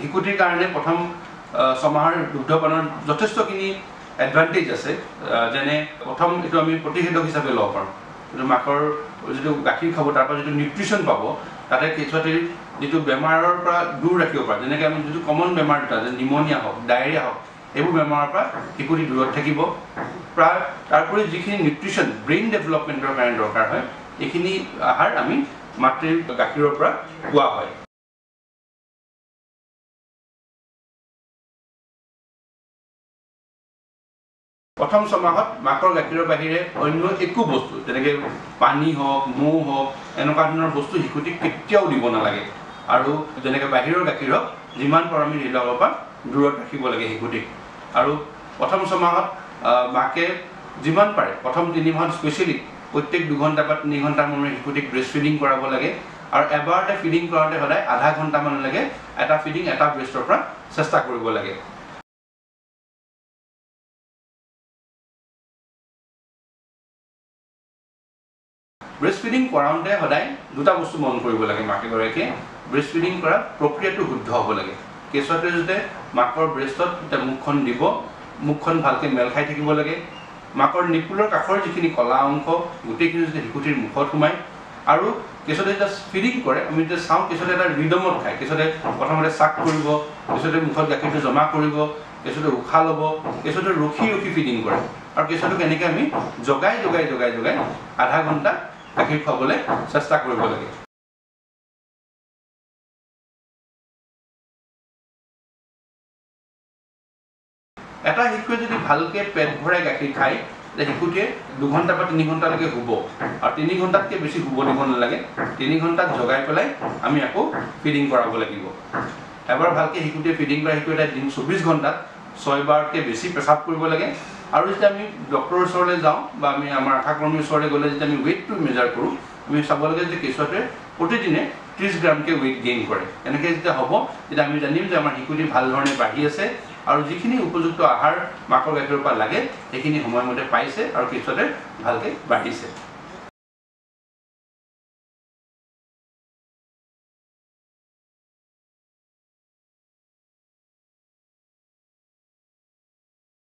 শিশুটিৰ কাৰণে প্ৰথম ছমাহৰ দুগ্ধপানৰ যথেষ্টখিনি এডভান্টেজ আছে যেনে প্ৰথম এইটো আমি প্ৰতিষেধক হিচাপে ল'ব পাৰোঁ। যিটো মাকৰ যিটো গাখীৰ খাব তাৰ পৰা যিটো নিউট্ৰিশ্যন পাব তাতে কেঁচুৱাটিৰ যিটো বেমাৰৰ পৰা দূৰ ৰাখিব পাৰে। যেনেকৈ আমি যিটো কমন বেমাৰ দুটা যে নিমনিয়া হওক ডায়েৰিয়া হওক এইবোৰ বেমাৰৰ পৰা শিশুটি দূৰত থাকিব। প্ৰায় তাৰোপৰি যিখিনি নিউট্ৰিশ্যন ব্ৰেইন ডেভেলপমেণ্টৰ কাৰণে দৰকাৰ হয় এইখিনি আহাৰ আমি মাতৃৰ গাখীৰৰ পৰা পোৱা হয়। প্ৰথম ছমাহত মাকৰ গাখীৰৰ বাহিৰে অন্য একো বস্তু যেনেকৈ পানী হওক মৌ হওক এনেকুৱা ধৰণৰ বস্তু শিশুটিক কেতিয়াও দিব নালাগে। আৰু যেনেকৈ বাহিৰৰ গাখীৰক যিমান পাৰোঁ আমি ৰিলাব পৰা দূৰত ৰাখিব লাগে শিশুটিক। আৰু প্ৰথম ছমাহত মাকে যিমান পাৰে প্ৰথম তিনি মাহত স্পেচিয়েলি প্ৰত্যেক দুঘণ্টা বা তিনি ঘণ্টাৰ মূৰে শিশুটিক ব্ৰেষ্ট ফিডিং কৰাব লাগে। আৰু এবাৰতে ফিডিং কৰাওঁতে সদায় আধা ঘণ্টামানলৈকে এটা ফিডিং এটা ব্ৰেষ্টৰ পৰা চেষ্টা কৰিব লাগে। ব্ৰেষ্ট ফিডিং কৰাওঁতে সদায় দুটা বস্তু মন কৰিব লাগে মাকেগৰাকীয়ে ব্ৰেষ্ট ফিডিং কৰা প্ৰক্ৰিয়াটো শুদ্ধ হ'ব লাগে। কেঁচুৱাটোৱে যাতে মাকৰ ব্ৰেষ্টত এতিয়া মুখখন দিব মুখখন ভালকৈ মেল খাই থাকিব লাগে। মাকৰ নিপুলৰ কাষৰ যিখিনি কলা অংশ গোটেইখিনি যদি শিশুটিৰ মুখত সোমায়। আৰু কেঁচুৱাতে যেতিয়া ফিডিং কৰে আমি যেতিয়া চাওঁ কেঁচুৱাতে এটা ৰিদমত খায়। কেঁচুৱাতে প্ৰথমতে চাক কৰিব কেঁচুৱাতে মুখত গাখীৰটো জমা কৰিব কেঁচুৱাতে উশাহ ল'ব কেঁচুৱাতে ৰখি ৰখি ফিডিং কৰে। আৰু কেঁচুৱাটোক এনেকৈ আমি জগাই জগাই জগাই জগাই আধা ঘণ্টা গাখীৰ খুৱাবলৈ চেষ্টা কৰিব লাগে। এটা শিশুৱে যদি ভালকৈ পেট ভৰাই গাখীৰ খায় শিশুটিয়ে দুঘণ্টা বা তিনি ঘণ্টালৈকে শুব। আৰু তিনি ঘণ্টাতকৈ বেছি শুব দিব নালাগে। তিনি ঘণ্টাত জগাই পেলাই আমি আকৌ ফিডিং কৰাব লাগিব। এবাৰ ভালকৈ শিশুটিয়ে ফিডিং কৰা শিশু এটা দিন চৌবিছ ঘণ্টাত ছয়বাৰতকৈ বেছি পেচাব কৰিব লাগে। আৰু যেতিয়া আমি ডক্টৰৰ ওচৰলৈ যাওঁ বা আমি আমাৰ আশাকৰ্মীৰ ওচৰলৈ গ'লে যেতিয়া আমি ৱেইটটো মেজাৰ কৰোঁ আমি চাব লাগে যে কেঁচুৱাটোৱে প্ৰতিদিনে ত্ৰিছ গ্ৰামকৈ ৱেইট গেইন কৰে। এনেকৈ যেতিয়া হ'ব তেতিয়া আমি জানিম যে আমাৰ শিশুটি ভাল ধৰণে বাঢ়ি আছে আৰু যিখিনি উপযুক্ত আহাৰ মাকৰ গাখীৰৰ পৰা লাগে সেইখিনি সময়মতে পাইছে আৰু কেঁচুৱাটোৱে ভালকৈ বাঢ়িছে।